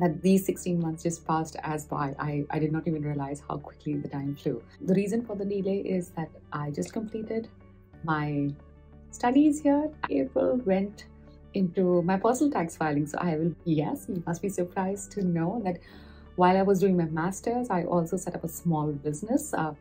that these 16 months just passed as by. I, I did not even realize how quickly the time flew. The reason for the delay is that I just completed my studies here. April went into my personal tax filing. So I will, yes, you must be surprised to know that while I was doing my master's, I also set up a small business. Uh,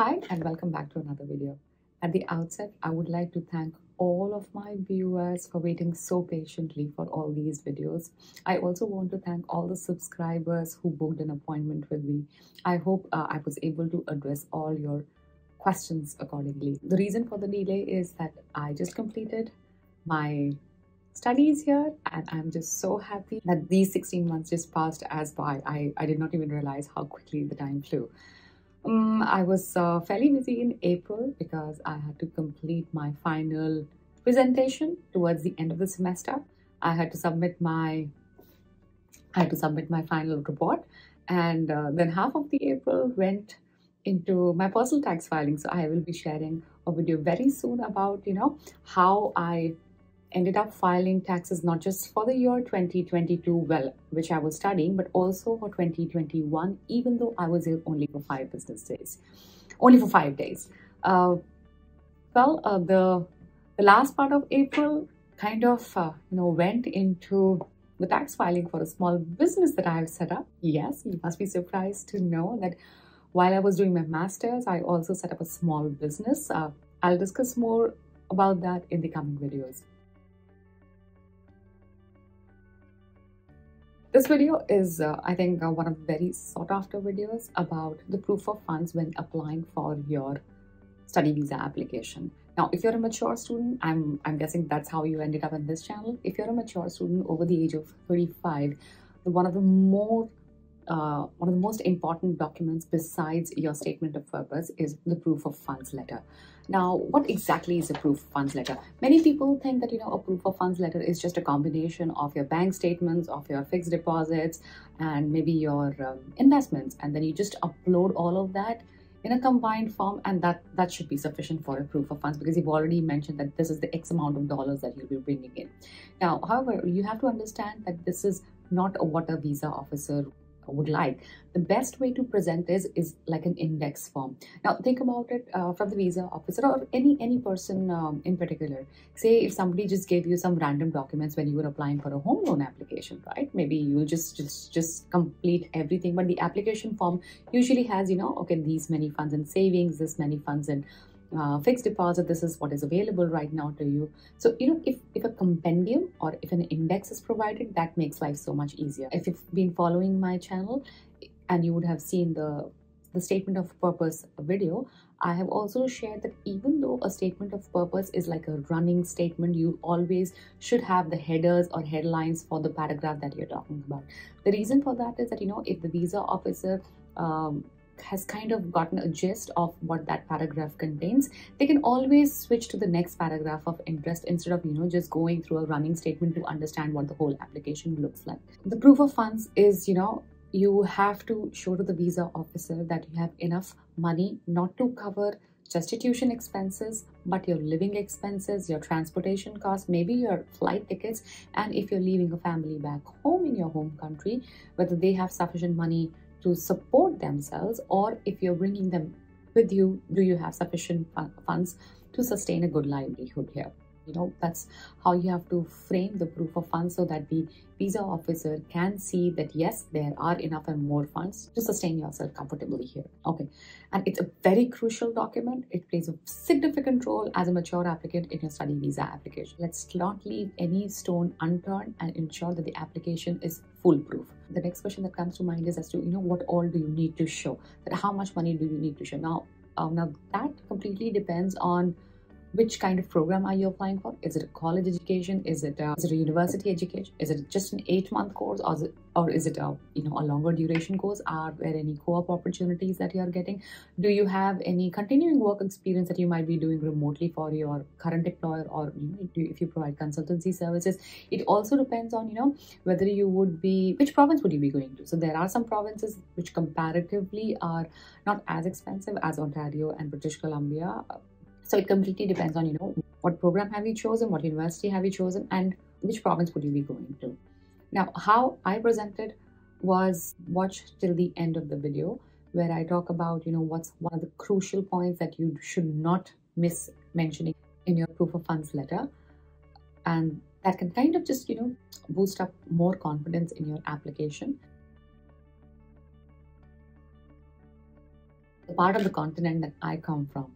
Hi and welcome back to another video. At the outset, I would like to thank all of my viewers for waiting so patiently for all these videos. I also want to thank all the subscribers who booked an appointment with me. I hope uh, I was able to address all your questions accordingly. The reason for the delay is that I just completed my studies here and I'm just so happy that these 16 months just passed as by. I, I did not even realize how quickly the time flew. Um, I was uh, fairly busy in April because I had to complete my final presentation towards the end of the semester. I had to submit my I had to submit my final report, and uh, then half of the April went into my personal tax filing. So I will be sharing a video very soon about you know how I ended up filing taxes not just for the year 2022 well which i was studying but also for 2021 even though i was here only for five business days. Only for five days. Uh, well uh, the the last part of april kind of uh, you know went into the tax filing for a small business that i have set up. Yes you must be surprised to know that while i was doing my masters i also set up a small business. Uh, i'll discuss more about that in the coming videos This video is, uh, I think, uh, one of the very sought after videos about the proof of funds when applying for your study visa application. Now, if you're a mature student, I'm, I'm guessing that's how you ended up in this channel. If you're a mature student over the age of 35, one of the more uh, one of the most important documents besides your statement of purpose is the proof of funds letter. Now, what exactly is a proof of funds letter? Many people think that, you know, a proof of funds letter is just a combination of your bank statements, of your fixed deposits, and maybe your um, investments. And then you just upload all of that in a combined form and that that should be sufficient for a proof of funds because you've already mentioned that this is the x amount of dollars that you'll be bringing in now however you have to understand that this is not what a visa officer would like. The best way to present this is like an index form. Now think about it uh, from the visa officer or any any person um, in particular. Say if somebody just gave you some random documents when you were applying for a home loan application right? Maybe you just just just complete everything but the application form usually has you know okay these many funds in savings this many funds in uh, fixed deposit this is what is available right now to you. So you know if, if a compendium or if an index is provided that makes life so much easier. If you've been following my channel and you would have seen the the statement of purpose video i have also shared that even though a statement of purpose is like a running statement you always should have the headers or headlines for the paragraph that you're talking about. The reason for that is that you know if the visa officer um, has kind of gotten a gist of what that paragraph contains they can always switch to the next paragraph of interest instead of you know just going through a running statement to understand what the whole application looks like. The proof of funds is you know you have to show to the visa officer that you have enough money not to cover just tuition expenses but your living expenses your transportation costs maybe your flight tickets and if you're leaving a family back home in your home country whether they have sufficient money to support themselves or if you're bringing them with you do you have sufficient funds to sustain a good livelihood here you know that's how you have to frame the proof of funds so that the visa officer can see that yes there are enough and more funds to sustain yourself comfortably here. Okay. And it's a very crucial document. It plays a significant role as a mature applicant in your study visa application. Let's not leave any stone unturned and ensure that the application is foolproof. The next question that comes to mind is as to you know what all do you need to show? That how much money do you need to show? Now uh, now that completely depends on which kind of program are you applying for? Is it a college education? Is it a, is it a university education? Is it just an eight month course, or is it, or is it a you know a longer duration course? Are there any co-op opportunities that you are getting? Do you have any continuing work experience that you might be doing remotely for your current employer, or you know, if you provide consultancy services? It also depends on you know whether you would be which province would you be going to. So there are some provinces which comparatively are not as expensive as Ontario and British Columbia so it completely depends on, you know, what program have you chosen, what university have you chosen, and which province would you be going to. Now, how I presented was watch till the end of the video where I talk about, you know, what's one of the crucial points that you should not miss mentioning in your proof of funds letter. And that can kind of just, you know, boost up more confidence in your application. The part of the continent that I come from,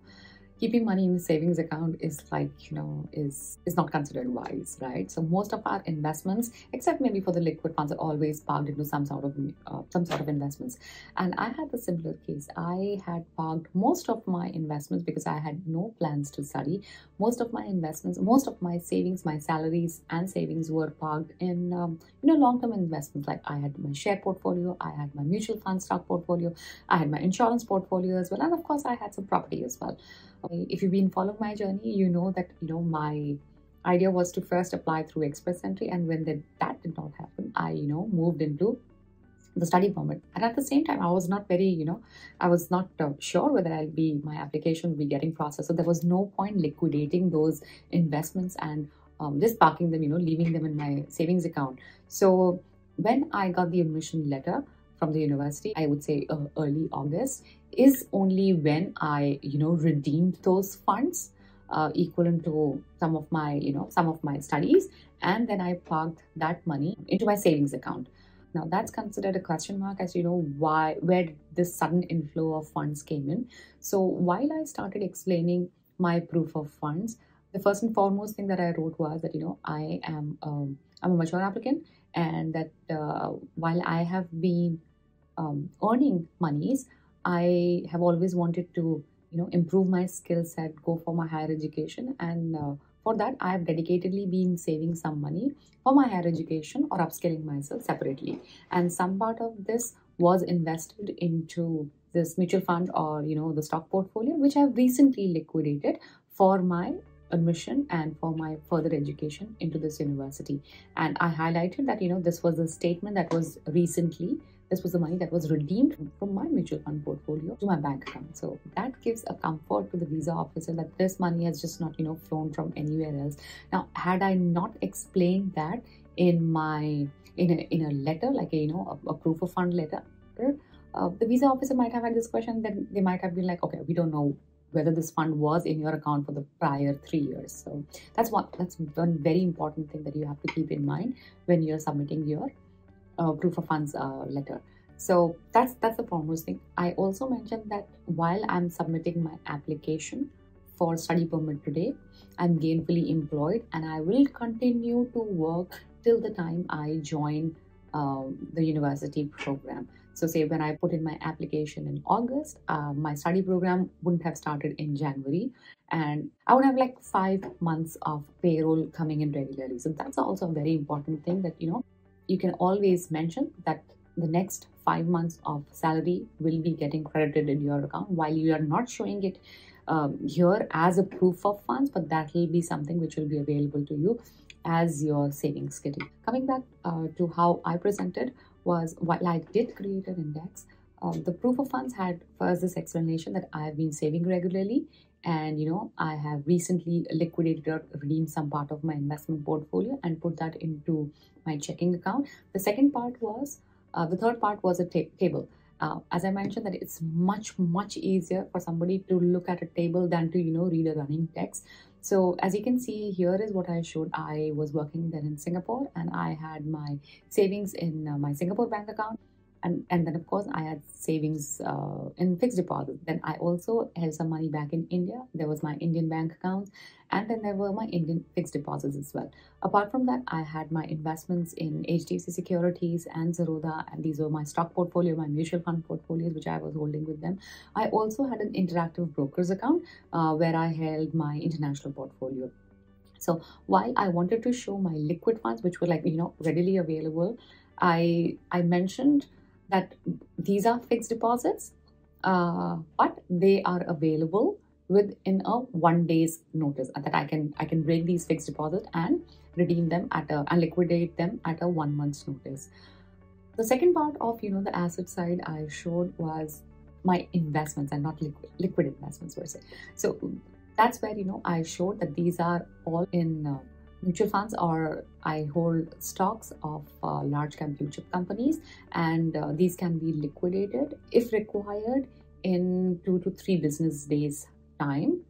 keeping money in the savings account is like you know is is not considered wise right? So most of our investments except maybe for the liquid funds are always parked into some sort of uh, some sort of investments. And i had a similar case. I had parked most of my investments because i had no plans to study. Most of my investments most of my savings my salaries and savings were parked in um, you know long-term investments. Like i had my share portfolio i had my mutual fund stock portfolio i had my insurance portfolio as well and of course i had some property as well if you've been following my journey, you know that you know my idea was to first apply through express entry, and when that, that did not happen, I you know moved into the study permit. And at the same time, I was not very you know I was not uh, sure whether I'll be my application will be getting processed. So there was no point liquidating those investments and um, just parking them, you know, leaving them in my savings account. So when I got the admission letter from the university, I would say uh, early August, is only when I, you know, redeemed those funds uh, equivalent to some of my, you know, some of my studies. And then I parked that money into my savings account. Now that's considered a question mark as you know why where this sudden inflow of funds came in. So while I started explaining my proof of funds, the first and foremost thing that I wrote was that you know I am um, I'm a mature applicant and that uh, while I have been um, earning monies, I have always wanted to, you know, improve my skill set, go for my higher education, and uh, for that, I have dedicatedly been saving some money for my higher education or upskilling myself separately. And some part of this was invested into this mutual fund or you know the stock portfolio, which I've recently liquidated for my admission and for my further education into this university. And I highlighted that you know this was a statement that was recently this was the money that was redeemed from my mutual fund portfolio to my bank account. So that gives a comfort to the visa officer that this money has just not, you know, flown from anywhere else. Now, had I not explained that in my in a in a letter, like a, you know, a, a proof of fund letter, uh, the visa officer might have had this question. Then they might have been like, okay, we don't know whether this fund was in your account for the prior three years. So that's one that's one very important thing that you have to keep in mind when you're submitting your uh, proof of funds uh, letter. So that's that's the foremost thing. I also mentioned that while I'm submitting my application for study permit today, I'm gainfully employed and I will continue to work till the time I join um, the university program. So, say when I put in my application in August, uh, my study program wouldn't have started in January, and I would have like five months of payroll coming in regularly. So, that's also a very important thing that you know you can always mention that the next five months of salary will be getting credited in your account. While you are not showing it um, here as a proof of funds, but that will be something which will be available to you as your savings kitty Coming back uh, to how I presented was while I did create an index, um, the proof of funds had first this explanation that I have been saving regularly and you know i have recently liquidated or redeemed some part of my investment portfolio and put that into my checking account. The second part was uh, the third part was a ta- table. Uh, as i mentioned that it's much much easier for somebody to look at a table than to you know read a running text. So as you can see here is what i showed. I was working then in singapore and i had my savings in uh, my singapore bank account and and then of course I had savings uh, in fixed deposit. Then I also held some money back in India. There was my Indian bank account, and then there were my Indian fixed deposits as well. Apart from that, I had my investments in HDFC Securities and Zerodha, and these were my stock portfolio, my mutual fund portfolios, which I was holding with them. I also had an interactive brokers account uh, where I held my international portfolio. So while I wanted to show my liquid funds, which were like you know readily available, I I mentioned that these are fixed deposits, uh, but they are available within a one day's notice that I can I can break these fixed deposits and redeem them at a and liquidate them at a one month's notice. The second part of you know the asset side I showed was my investments and not liquid, liquid investments per se. So that's where you know I showed that these are all in uh, mutual funds or I hold stocks of uh, large cap blue chip companies and uh, these can be liquidated if required in two to three business days time.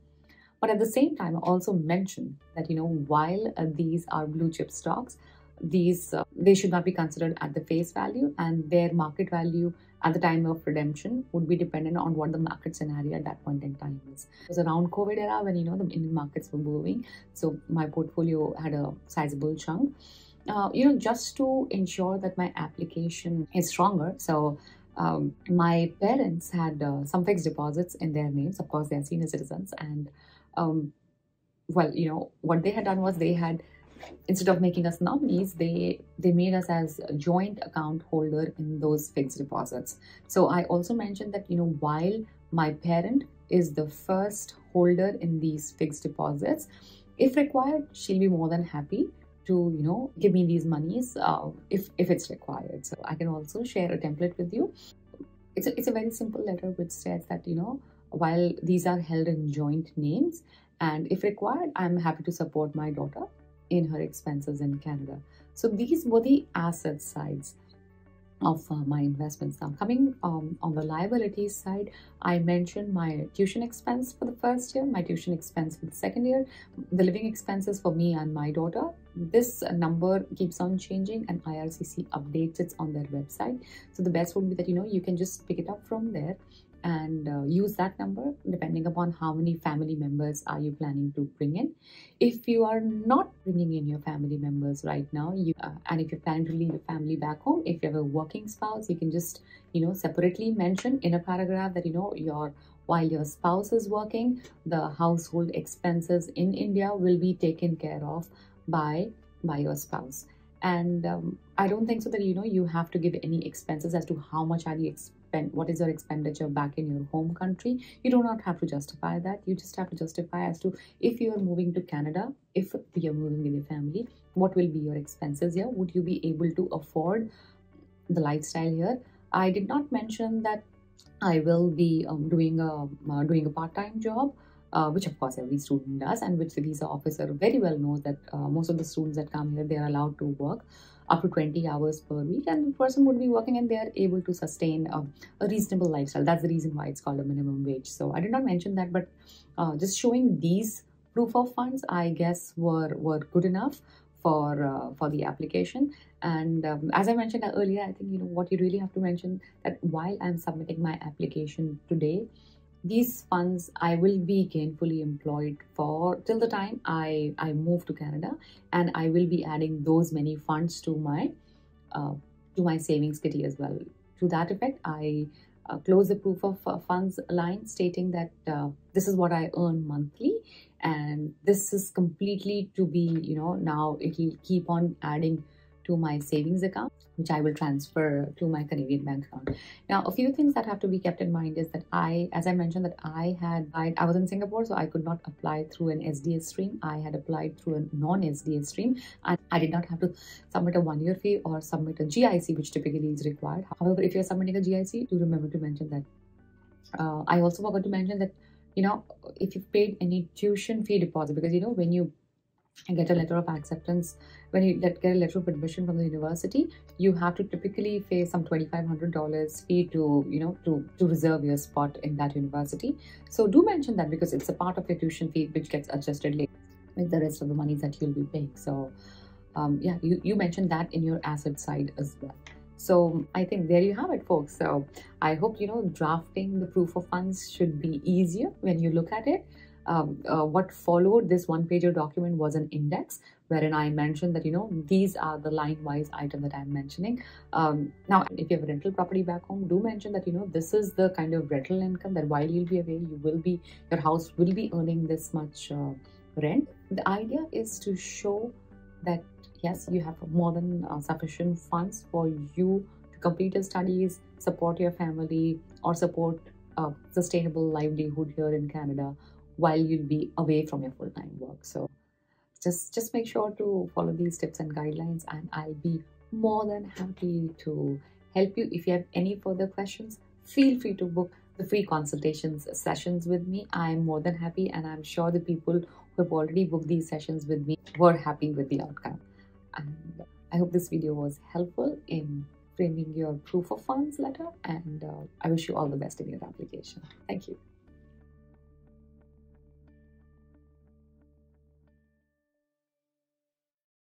But at the same time I also mention that you know while uh, these are blue chip stocks these uh, they should not be considered at the face value and their market value at the time of redemption would be dependent on what the market scenario at that point in time is. It was around COVID era when you know the Indian markets were moving, so my portfolio had a sizable chunk. Uh, you know, just to ensure that my application is stronger, so um, my parents had uh, some fixed deposits in their names. Of course, they are senior citizens, and um, well, you know, what they had done was they had instead of making us nominees, they they made us as a joint account holder in those fixed deposits. So I also mentioned that you know while my parent is the first holder in these fixed deposits, if required, she'll be more than happy to you know give me these monies uh, if if it's required. So I can also share a template with you. It's a, it's a very simple letter which says that you know while these are held in joint names and if required, I'm happy to support my daughter in her expenses in Canada. So these were the asset sides of uh, my investments. Now, coming um, on the liabilities side, I mentioned my tuition expense for the first year, my tuition expense for the second year, the living expenses for me and my daughter. This number keeps on changing, and IRCC updates it on their website. So the best would be that you know you can just pick it up from there and uh, use that number depending upon how many family members are you planning to bring in. If you are not bringing in your family members right now you uh, and if you're planning to leave your family back home if you have a working spouse you can just you know separately mention in a paragraph that you know your while your spouse is working the household expenses in india will be taken care of by by your spouse. And um, i don't think so that you know you have to give any expenses as to how much are you the spend what is your expenditure back in your home country? You do not have to justify that. You just have to justify as to if you are moving to canada if you're moving with your family what will be your expenses here? Would you be able to afford the lifestyle here? I did not mention that i will be um, doing a uh, doing a part-time job uh, which of course every student does and which the visa officer very well knows that uh, most of the students that come here they are allowed to work up to 20 hours per week and the person would be working and they are able to sustain a, a reasonable lifestyle. That's the reason why it's called a minimum wage. So i did not mention that but uh, just showing these proof of funds i guess were were good enough for uh, for the application. And um, as i mentioned earlier i think you know what you really have to mention that while i'm submitting my application today these funds I will be gainfully employed for till the time I, I move to Canada and I will be adding those many funds to my uh, to my savings kitty as well. To that effect, I uh, close the proof of uh, funds line stating that uh, this is what I earn monthly and this is completely to be, you know, now it will keep on adding to my savings account, which I will transfer to my Canadian bank account. Now, a few things that have to be kept in mind is that I, as I mentioned, that I had, I, I was in Singapore, so I could not apply through an SDS stream. I had applied through a non-SDS stream, and I did not have to submit a one-year fee or submit a GIC, which typically is required. However, if you're submitting a GIC, do remember to mention that. Uh, I also forgot to mention that you know if you've paid any tuition fee deposit because you know when you and get a letter of acceptance when you get a letter of admission from the university you have to typically pay some $2500 fee to you know to to reserve your spot in that university so do mention that because it's a part of your tuition fee which gets adjusted later with the rest of the money that you'll be paying so um, yeah you, you mentioned that in your asset side as well So I think there you have it, folks. So I hope you know drafting the proof of funds should be easier when you look at it. Um, uh, what followed this one pager document was an index wherein I mentioned that you know these are the line wise item that I'm mentioning. Um, now, if you have a rental property back home, do mention that you know this is the kind of rental income that while you'll be away, you will be your house will be earning this much uh, rent. The idea is to show that yes, you have more than uh, sufficient funds for you to complete your studies, support your family, or support a sustainable livelihood here in Canada while you'll be away from your full-time work. So just just make sure to follow these tips and guidelines and I'll be more than happy to help you. If you have any further questions, feel free to book the free consultations sessions with me. I'm more than happy and I'm sure the people who have already booked these sessions with me were happy with the outcome. And I hope this video was helpful in framing your proof of funds letter and uh, I wish you all the best in your application. Thank you.